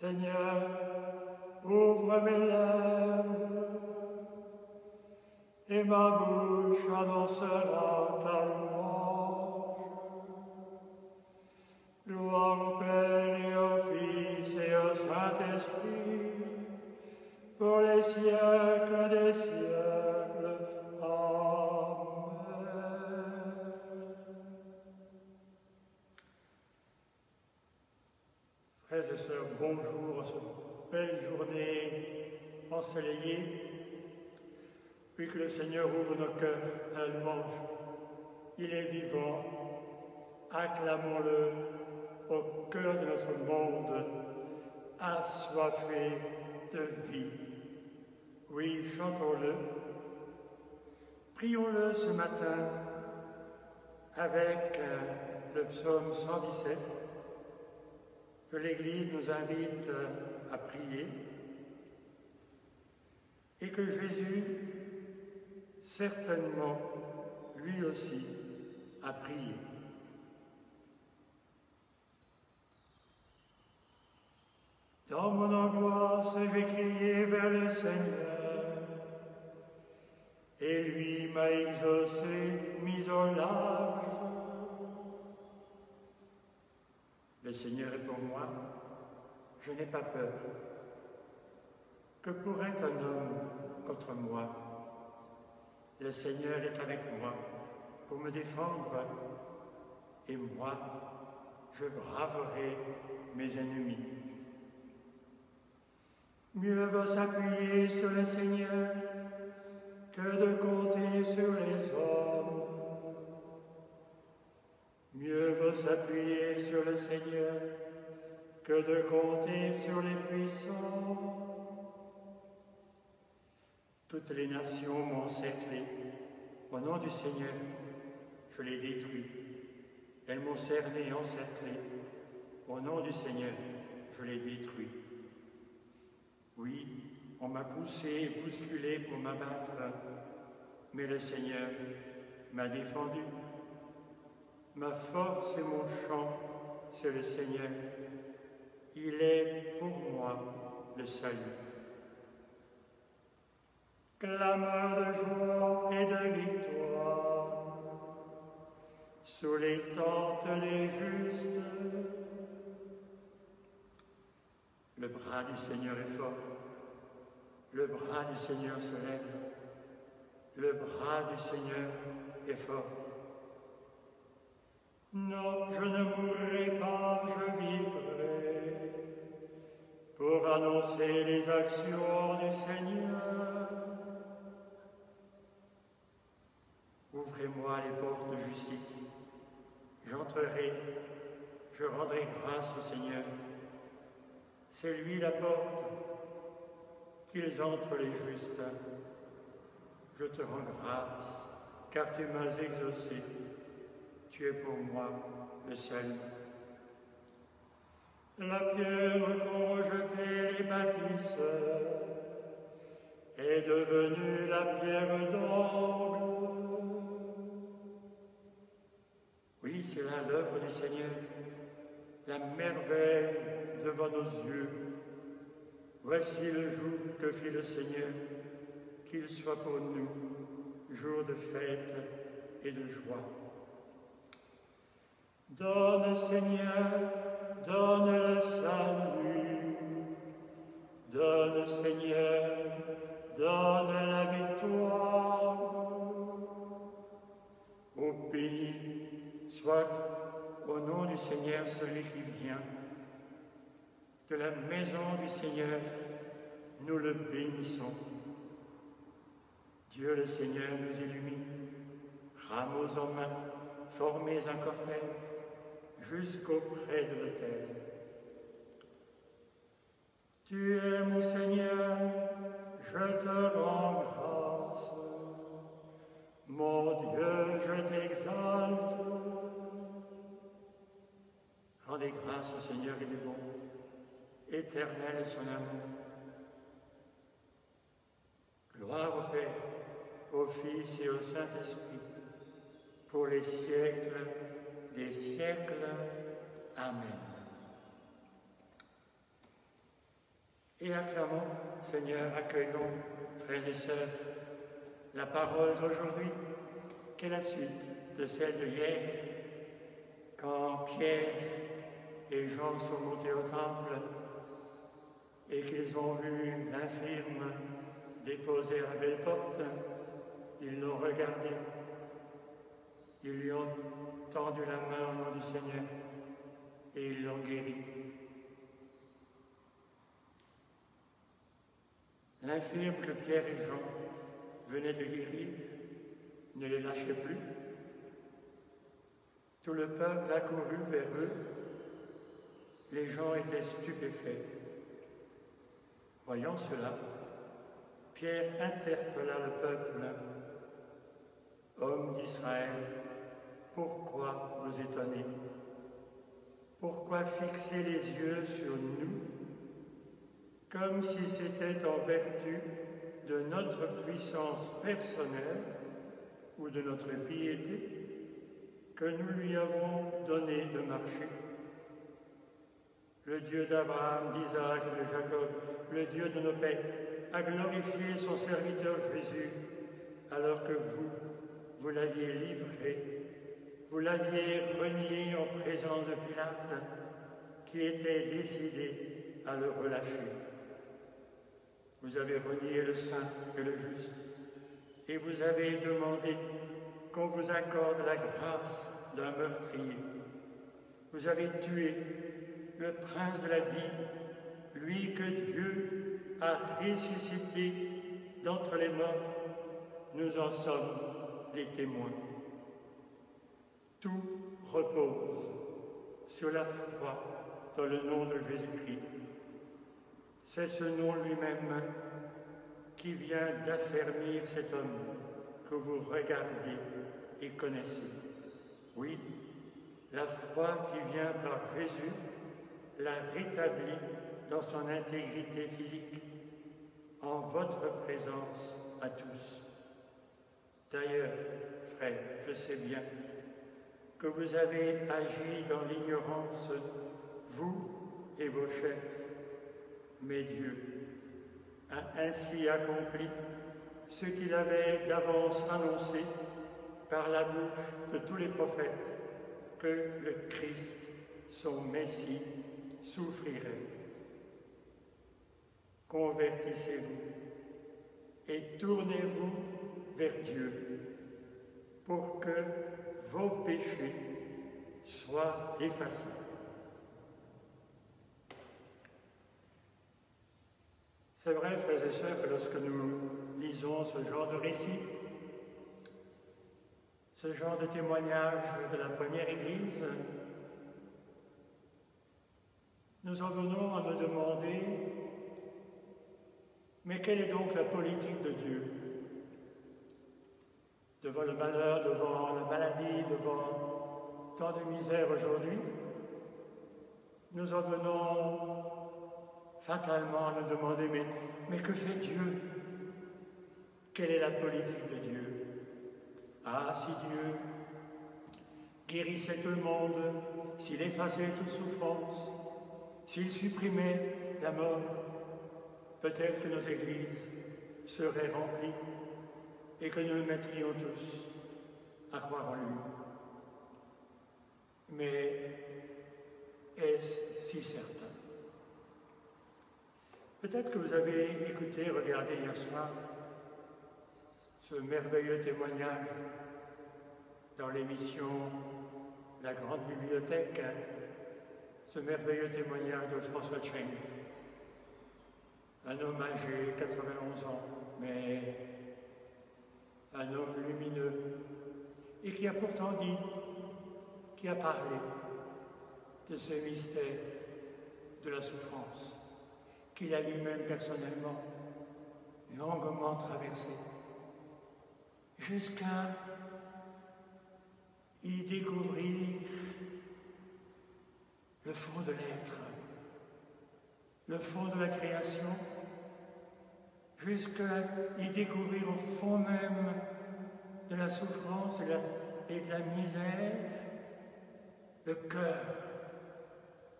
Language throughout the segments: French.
Seigneur, ouvre mes lèvres, et ma bouche annoncera ta louange. Gloire au Père et au Fils et au Saint-Esprit, pour les siècles des siècles. Frères et sœurs, bonjour à cette belle journée ensoleillée. Puis que le Seigneur ouvre nos cœurs à louange. Il est vivant. Acclamons-le au cœur de notre monde, assoiffé de vie. Oui, chantons-le. Prions-le ce matin avec euh, le psaume 117 que l'Église nous invite euh, à prier et que Jésus, certainement, lui aussi, a prié. Dans mon angoisse, j'ai crié vers le Seigneur, et lui m'a exaucé, mis au large. Le Seigneur est pour moi, je n'ai pas peur. Que pourrait un homme contre moi? Le Seigneur est avec moi pour me défendre, et moi, je braverai mes ennemis. Mieux vaut s'appuyer sur le Seigneur que de compter sur les hommes. Mieux vaut s'appuyer sur le Seigneur que de compter sur les puissants. Toutes les nations m'ont encerclé. Au nom du Seigneur, je les détruis. Elles m'ont cerné et encerclé. Au nom du Seigneur, je les détruis. Oui, on m'a poussé et bousculé pour m'abattre, mais le Seigneur m'a défendu. Ma force et mon chant, c'est le Seigneur. Il est pour moi le salut. Clameur de joie et de victoire sous les tentes des justes. Le bras du Seigneur est fort. Le bras du Seigneur se lève. Le bras du Seigneur est fort. Non, je ne mourrai pas, je vivrai pour annoncer les actions du Seigneur. Ouvrez-moi les portes de justice. J'entrerai, je rendrai grâce au Seigneur. C'est lui la porte, qu'ils entrent les justes. Je te rends grâce, car tu m'as exaucé. Tu pour moi le seul. La pierre qu'ont rejetée les bâtisseurs est devenue la pierre d'angle. Oui, c'est là l'œuvre du Seigneur, la merveille devant nos yeux. Voici le jour que fit le Seigneur, qu'il soit pour nous jour de fête et de joie. Donne, Seigneur, donne le salut. Donne, Seigneur, donne la victoire. Ô béni soit au nom du Seigneur celui qui vient. De la maison du Seigneur, nous le bénissons. Dieu le Seigneur nous illumine, rameaux en main, formez un cortège jusqu'auprès de l'autel. Tu es mon Seigneur, je te rends grâce. Mon Dieu, je t'exalte. Rendez grâce au Seigneur, il est bon. Éternel est son amour. Gloire au Père, au Fils et au Saint-Esprit, pour les siècles des siècles. Amen. Et acclamons, Seigneur, accueillons, frères et sœurs, la parole d'aujourd'hui, qui est la suite de celle de hier, quand Pierre et Jean sont montés au temple et qu'ils ont vu l'infirme déposé à la belle porte, ils l'ont regardé, ils lui ont tendu la main au nom du Seigneur et ils l'ont guéri. L'infirme que Pierre et Jean venaient de guérir ne les lâchait plus. Tout le peuple accourut vers eux. Les gens étaient stupéfaits. Voyant cela, Pierre interpella le peuple. Hommes d'Israël, pourquoi vous étonnez Pourquoi fixer les yeux sur nous comme si c'était en vertu de notre puissance personnelle ou de notre piété que nous lui avons donné de marcher? Le Dieu d'Abraham, d'Isaac de Jacob, le Dieu de nos pères, a glorifié son serviteur Jésus alors que vous, vous l'aviez livré, vous l'aviez renié en présence de Pilate qui était décidé à le relâcher. Vous avez renié le saint et le juste, et vous avez demandé qu'on vous accorde la grâce d'un meurtrier. Vous avez tué le prince de la vie, lui que Dieu a ressuscité d'entre les morts. Nous en sommes les témoins. Tout repose sur la foi dans le nom de Jésus-Christ c'est ce nom lui-même qui vient d'affermir cet homme que vous regardez et connaissez. Oui, la foi qui vient par Jésus l'a rétabli dans son intégrité physique, en votre présence à tous. D'ailleurs, frère, je sais bien que vous avez agi dans l'ignorance, vous et vos chefs, mais Dieu a ainsi accompli ce qu'il avait d'avance annoncé par la bouche de tous les prophètes, que le Christ, son Messie, souffrirait. Convertissez-vous et tournez-vous vers Dieu pour que vos péchés soient effacés. C'est vrai, frères et sœurs, que lorsque nous lisons ce genre de récit, ce genre de témoignage de la première Église, nous en venons à nous demander, mais quelle est donc la politique de Dieu? Devant le malheur, devant la maladie, devant tant de misère aujourd'hui, nous en venons fatalement à nous demander, mais, que fait Dieu? Quelle est la politique de Dieu? Ah, si Dieu guérissait tout le monde, s'il effaçait toute souffrance, s'il supprimait la mort, peut-être que nos églises seraient remplies et que nous nous mettrions tous à croire en lui. Mais est-ce si certain? Peut-être que vous avez écouté, regardé hier soir ce merveilleux témoignage dans l'émission La Grande Bibliothèque, ce merveilleux témoignage de François Cheng, un homme âgé, 91 ans, mais un homme lumineux, et qui a pourtant dit, qui a parlé de ce mystère de la souffrance qu'il a lui-même personnellement longuement traversé, jusqu'à y découvrir le fond de l'être, le fond de la création, jusqu'à y découvrir au fond même de la souffrance et, de la misère le cœur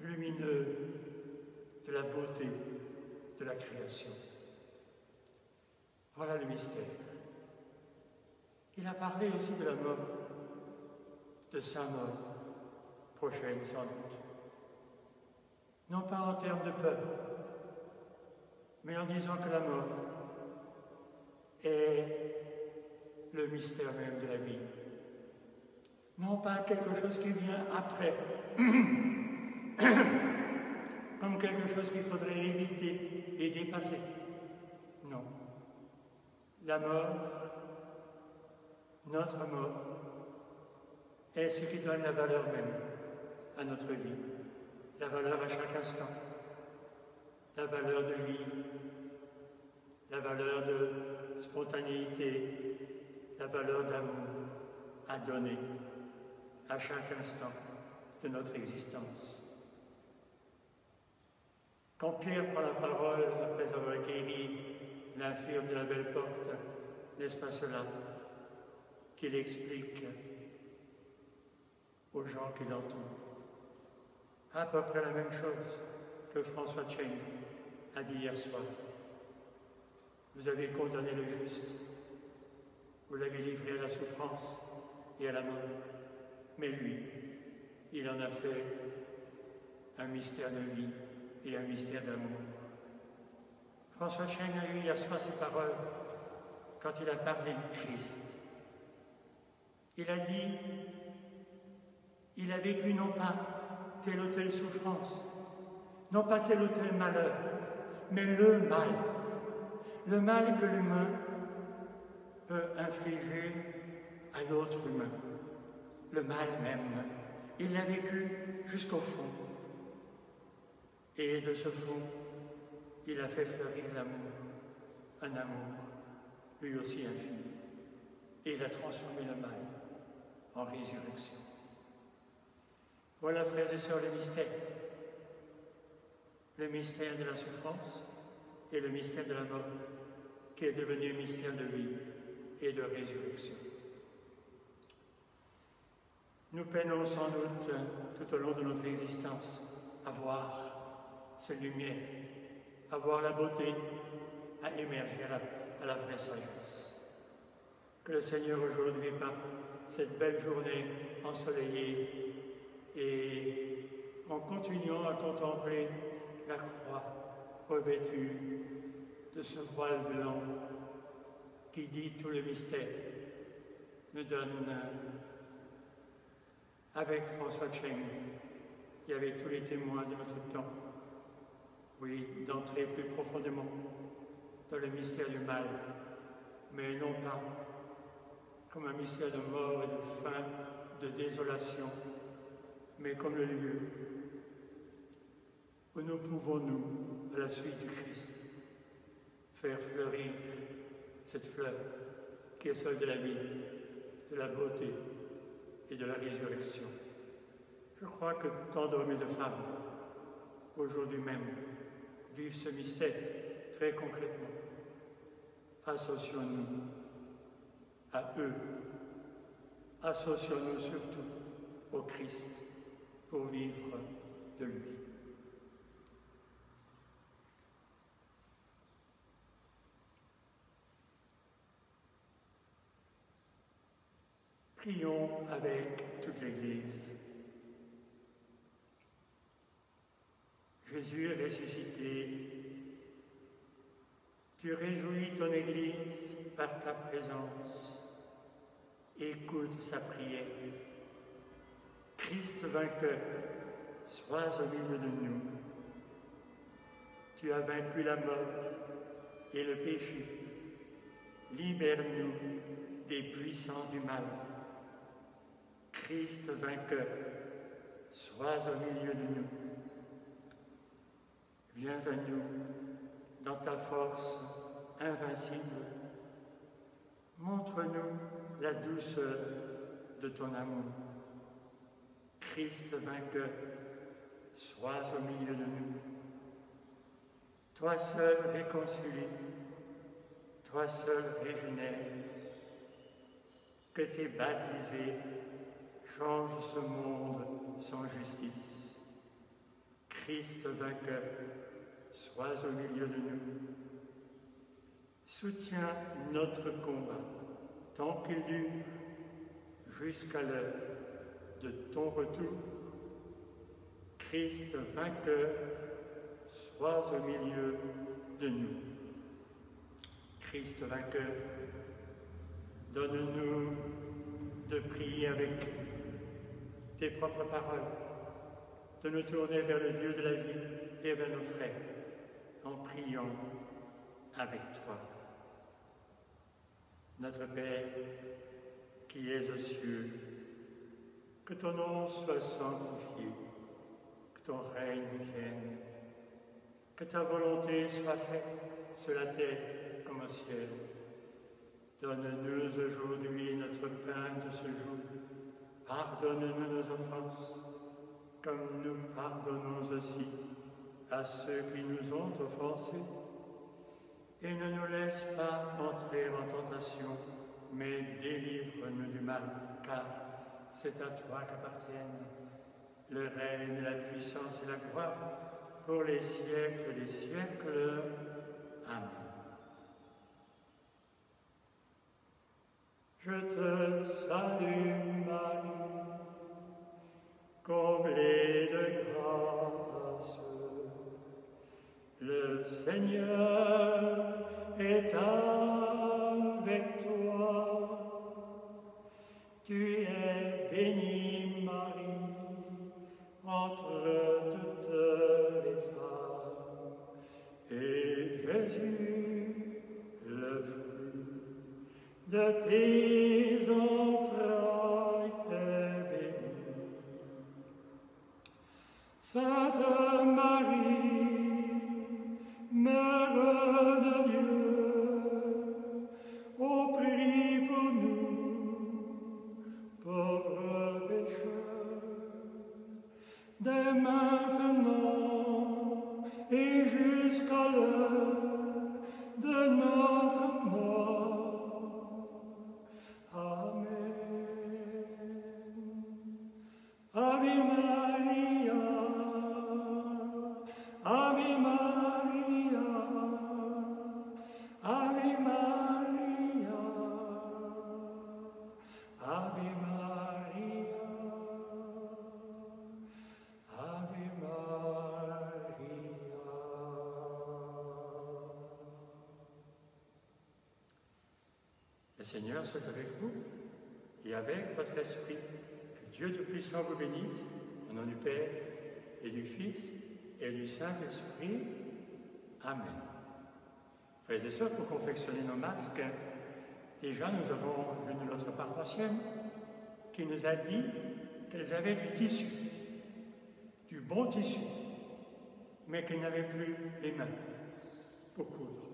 lumineux de la beauté de la création. Voilà le mystère. Il a parlé aussi de la mort, de sa mort, prochaine sans doute. Non pas en termes de peur, mais en disant que la mort est le mystère même de la vie. Non pas quelque chose qui vient après, comme quelque chose qu'il faudrait éviter et dépasser. Non. La mort, notre mort, est ce qui donne la valeur même à notre vie, la valeur à chaque instant, la valeur de vie, la valeur de spontanéité, la valeur d'amour à donner à chaque instant de notre existence. Quand Pierre prend la parole après avoir guéri l'infirme de la belle porte, n'est-ce pas cela qu'il explique aux gens qui l'entourent À peu près la même chose que François Cheng a dit hier soir. Vous avez condamné le juste, vous l'avez livré à la souffrance et à la mort, mais lui, il en a fait un mystère de vie et un mystère d'amour. François Cheng a eu hier soir ces paroles quand il a parlé du Christ. Il a dit, il a vécu non pas telle ou telle souffrance, non pas tel ou tel malheur, mais le mal. Le mal que l'humain peut infliger à l'autre humain. Le mal même. Il l'a vécu jusqu'au fond. Et de ce fond, il a fait fleurir l'amour, un amour lui aussi infini. Et il a transformé le mal en résurrection. Voilà, frères et sœurs, le mystère. Le mystère de la souffrance et le mystère de la mort, qui est devenu mystère de vie et de résurrection. Nous peinons sans doute tout au long de notre existence à voir cette lumière, à voir la beauté, à émerger à la, vraie sagesse. Que le Seigneur aujourd'hui, par cette belle journée ensoleillée et en continuant à contempler croix revêtue de ce voile blanc qui dit tout le mystère, nous donne, avec François Cheng et avec tous les témoins de notre temps, oui, d'entrer plus profondément dans le mystère du mal, mais non pas comme un mystère de mort et de faim, de désolation, mais comme le lieu où nous pouvons, nous, à la suite du Christ, faire fleurir cette fleur qui est celle de la vie, de la beauté et de la résurrection. Je crois que tant d'hommes et de femmes, aujourd'hui même, vivent ce mystère très concrètement. Associons-nous à eux. Associons-nous surtout au Christ pour vivre de lui. Prions avec toute l'Église. Jésus est ressuscité. Tu réjouis ton Église par ta présence. Écoute sa prière. Christ vainqueur, sois au milieu de nous. Tu as vaincu la mort et le péché. Libère-nous des puissances du mal. Christ vainqueur, sois au milieu de nous. Viens à nous dans ta force invincible. Montre-nous la douceur de ton amour. Christ vainqueur, sois au milieu de nous. Toi seul réconcilie, toi seul régénère, que tes baptisés change ce monde sans justice. Christ vainqueur, sois au milieu de nous. Soutiens notre combat tant qu'il dure jusqu'à l'heure de ton retour. Christ vainqueur, sois au milieu de nous. Christ vainqueur, donne-nous de prier avec tes propres paroles, de nous tourner vers le Dieu de la vie et vers nos frères en priant avec toi. Notre Père, qui es aux cieux, que ton nom soit sanctifié, que ton règne vienne, que ta volonté soit faite sur la terre comme au ciel. Donne-nous aujourd'hui notre pain de ce jour. Pardonne-nous nos offenses, comme nous pardonnons aussi à ceux qui nous ont offensés. Et ne nous laisse pas entrer en tentation, mais délivre-nous du mal, car c'est à toi qu'appartiennent le règne, la puissance et la gloire pour les siècles des siècles. Amen. Je te salue Marie, comblée de grâce. Le Seigneur est avec toi. Tu es bénie Marie entre toutes les femmes. Et Jésus, le fruit de tes maintenant et jusqu'à l'heure de notre mort. Seigneur soit avec vous et avec votre esprit. Que Dieu Tout-Puissant vous bénisse, au nom du Père et du Fils et du Saint-Esprit. Amen. Frères et sœurs, pour confectionner nos masques, déjà nous avons une de notre paroissienne qui nous a dit qu'elles avaient du tissu, du bon tissu, mais qu'elles n'avaient plus les mains pour coudre.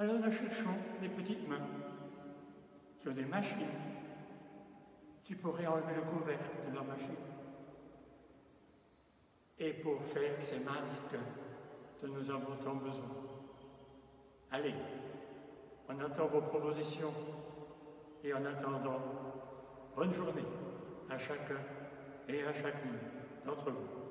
Alors nous cherchons des petites mains qui ont des machines qui pourraient enlever le couvercle de leur machine. Et pour faire ces masques dont nous avons tant besoin. Allez, on attend vos propositions et en attendant, bonne journée à chacun et à chacune d'entre vous.